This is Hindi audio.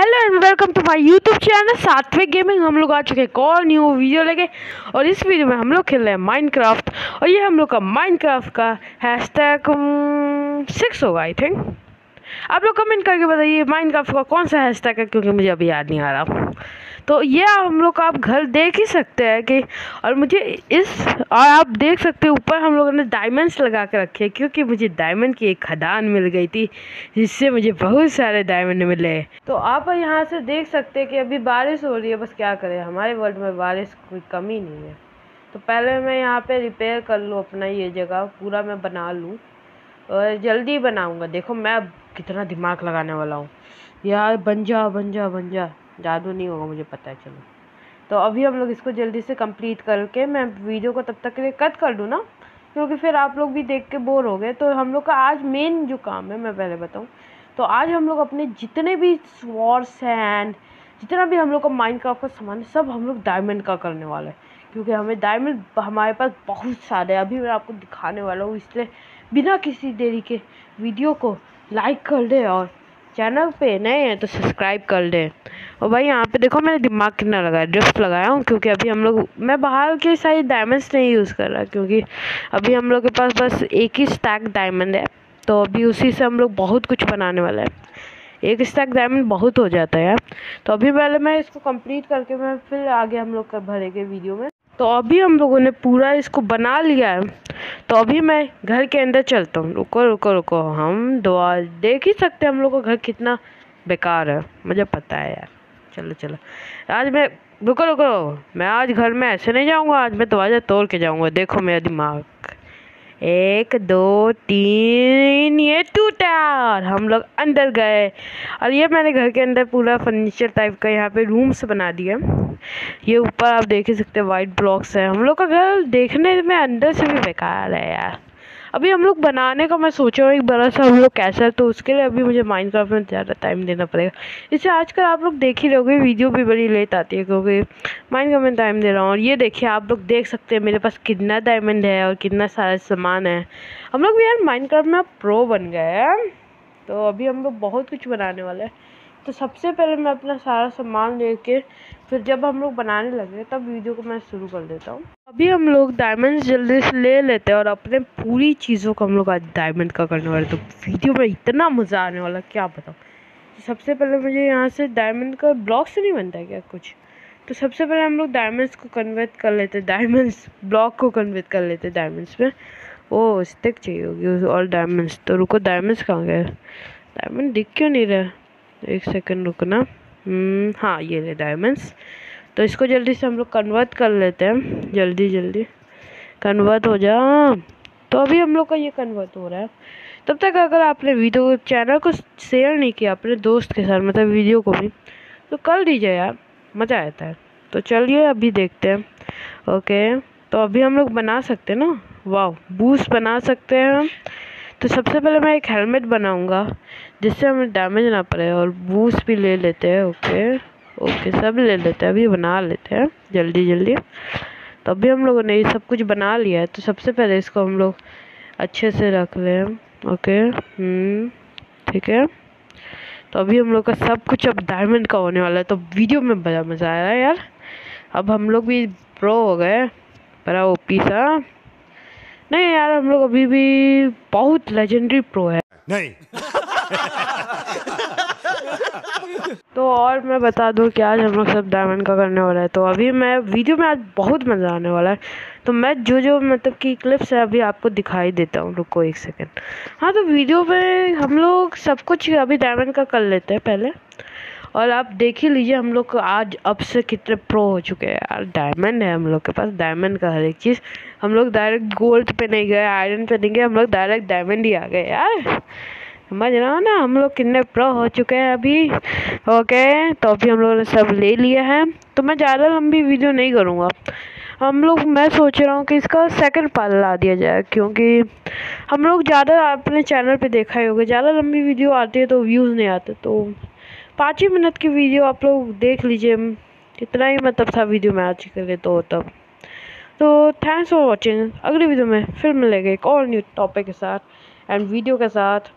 Hello and welcome to my YouTube channel सातवें गेमिंग हम लोग आ चुके हैं और न्यू वीडियो लेके और इस वीडियो में हम लोग खेल रहे हैं माइनक्राफ्ट और ये हम लोग का माइनक्राफ्ट का हैश टैग सिक्स होगा आई थिंक आप लोग कमेंट करके बताइए माइनक्राफ्ट का कौन सा हैश टैग है क्योंकि मुझे अभी याद नहीं आ रहा। तो ये हम लोग का आप घर देख ही सकते हैं कि, और मुझे इस, और आप देख सकते हैं, ऊपर हम लोगों ने डायमंड्स लगा के रखे हैं, क्योंकि मुझे डायमंड की एक खदान मिल गई थी, जिससे मुझे बहुत सारे डायमंड मिले। तो आप यहाँ से देख सकते हैं कि अभी बारिश हो रही है, बस क्या करें, हमारे वर्ल्ड में बारिश कोई कमी नहीं है। तो पहले मैं यहाँ पे रिपेयर कर लूँ अपना ये जगह, पूरा मैं बना लूँ, और जल्दी बनाऊँगा। देखो, मैं अब कितना दिमाग लगाने वाला हूँ। यार, बन जा बन जा बन जा। जादू नहीं होगा, मुझे पता है, चलो। तो अभी हम लोग इसको जल्दी से कंप्लीट करके मैं वीडियो को तब तक के लिए कट कर दूँ ना, क्योंकि फिर आप लोग भी देख के बोर हो गए। तो हम लोग का आज मेन जो काम है, मैं पहले बताऊँ तो आज हम लोग अपने जितने भी स्वॉर सैंड जितना भी हम लोग का माइंड का सामान है, सब हम लोग डायमंड का करने वाला है। क्योंकि हमें डायमंड हमारे पास बहुत सारे हैं। अभी मैं आपको दिखाने वाला हूँ, इसलिए बिना किसी देरी के वीडियो को लाइक कर दे और चैनल पे नए हैं तो सब्सक्राइब कर दें। और भाई यहाँ पे देखो मैंने दिमाग कितना लगाया ड्रिफ्ट लगाया हूँ क्योंकि अभी हम लोग, मैं बाहर के साइड डायमंड्स नहीं यूज़ कर रहा क्योंकि अभी हम लोग के पास बस एक ही स्टैक डायमंड है तो अभी उसी से हम लोग बहुत कुछ बनाने वाला है। एक स्टैक डायमंड बहुत हो जाता है तो अभी पहले मैं इसको कंप्लीट करके मैं फिर आगे हम लोग भरेंगे वीडियो में। तो अभी हम लोगों ने पूरा इसको बना लिया है। तो अभी मैं घर के अंदर चलता हूँ। रुको रुको रुको। हम दुआ देख ही सकते हैं हम लोग का घर कितना बेकार है, मुझे पता है यार। चलो चलो। आज मैं, रुको रुको। मैं आज घर में ऐसे नहीं जाऊँगा, आज मैं दरवाज़ा तोड़ के जाऊँगा। देखो मेरा दिमाग। एक, दो, तीन, ये टूटा और हम लोग अंदर गए। और ये मैंने घर के अंदर पूरा फर्नीचर टाइप का यहाँ पे रूम्स बना दिया। ये ऊपर आप देख ही सकते हैं वाइट ब्लॉक्स है। हम लोग का घर देखने में अंदर से भी बेकार है यार। अभी हम लोग बनाने का मैं सोच रहा हूँ, एक बड़ा सा हम लोग कैसा है तो उसके लिए अभी मुझे माइंड क्राफ्ट में ज़्यादा टाइम देना पड़ेगा। इससे आजकल आप लोग देख ही रहोगे वीडियो भी बड़ी लेट आती है क्योंकि माइंड क्राफ्ट में टाइम दे रहा हूँ। और ये देखिए, आप लोग देख सकते हैं, मेरे पास कितना डायमंड है और कितना सारा सामान है। हम लोग भी यार माइंड में प्रो बन गए हैं। तो अभी हम लोग बहुत कुछ बनाने वाले हैं। तो सबसे पहले मैं अपना सारा सामान लेके फिर जब हम लोग बनाने लगे, तब वीडियो को मैं शुरू कर देता हूँ। अभी हम लोग डायमंड जल्दी से ले लेते हैं और अपने पूरी चीज़ों को हम लोग आज डायमंड का करने वाले तो वीडियो में इतना मज़ा आने वाला, क्या बताऊँ? तो सबसे पहले मुझे यहाँ से डायमंड का ब्लॉक से नहीं बनता क्या कुछ? तो सबसे पहले हम लोग डायमंड्स को कन्वर्ट कर लेते डायमंड्स ब्लॉक को कन्वर्ट कर लेते डायमंड्स में। ओ स्टिक चाहिए होगी और डायमंड्स तो रुको डायमंड्स कहाँ गए? डायमंड दिख क्यों नहीं रहा? एक सेकंड रुकना। हम्म, हाँ ये ले डायमंड्स तो इसको जल्दी से हम लोग कन्वर्ट कर लेते हैं। जल्दी जल्दी। कन्वर्ट हो जा। तो अभी हम लोग का ये कन्वर्ट हो रहा है। तब तक अगर आपने वीडियो चैनल को शेयर नहीं किया अपने दोस्त के साथ मतलब वीडियो को भी तो कर दीजिए यार। मज़ा आता है। तो चलिए अभी देखते हैं। ओके तो अभी हम लोग बना सकते हैं ना? वाह बूस्ट बना सकते हैं हम। तो सबसे पहले मैं एक हेलमेट बनाऊँगा जिससे हमें डैमेज ना पड़े और बूस्ट भी ले लेते हैं ओके ओके सब ले लेते हैं अभी बना लेते हैं जल्दी जल्दी। तो अभी हम लोगों ने ये सब कुछ बना लिया है तो सबसे पहले इसको हम लोग अच्छे से रख लें ओके हम्म, ठीक है? तो अभी हम लोग का सब कुछ अब डायमंड का होने वाला है तो वीडियो में बड़ा मज़ा आया यार। अब हम लोग भी प्रो हो गए बड़ा ओपी सा। नहीं यार हम लोग अभी भी बहुत लेजेंडरी प्रो है। नहीं। तो और मैं बता दूँ कि आज हम लोग सब डायमंड का करने वाला है। तो अभी मैं वीडियो में आज बहुत मज़ा आने वाला है। तो मैं जो जो मतलब कि क्लिप्स है अभी आपको दिखाई देता हूँ। रुको एक सेकंड हाँ तो वीडियो में हम लोग सब कुछ अभी डायमंड का कर लेते हैं पहले। और आप देख ही लीजिए, हम लोग आज अब से कितने प्रो हो चुके हैं यार। डायमंड है हम लोग के पास। डायमंड का हर एक चीज़। हम लोग डायरेक्ट गोल्ड पे नहीं गए आयरन पे नहीं गए। हम लोग डायरेक्ट डायमंड ही आ गए यार। समझ रहा हो ना? हम लोग कितने प्रो हो चुके हैं अभी। ओके तो अभी हम लोगों ने सब ले लिया है। तो मैं ज़्यादा लंबी वीडियो नहीं करूँगा। हम लोग, मैं सोच रहा हूँ कि इसका सेकंड पार्ट ला दिया जाए, क्योंकि हम लोग ज़्यादा अपने चैनल पे देखा ही होगा। ज़्यादा लंबी वीडियो आती है तो व्यूज़ नहीं आते तो पाँच ही मिनट की वीडियो आप लोग देख लीजिए। इतना ही मतलब था वीडियो में आज के लिए तो तब। तो थैंक्स फॉर वॉचिंग अगली वीडियो में फिर मिलेंगे एक और न्यू टॉपिक के साथ एंड वीडियो के साथ।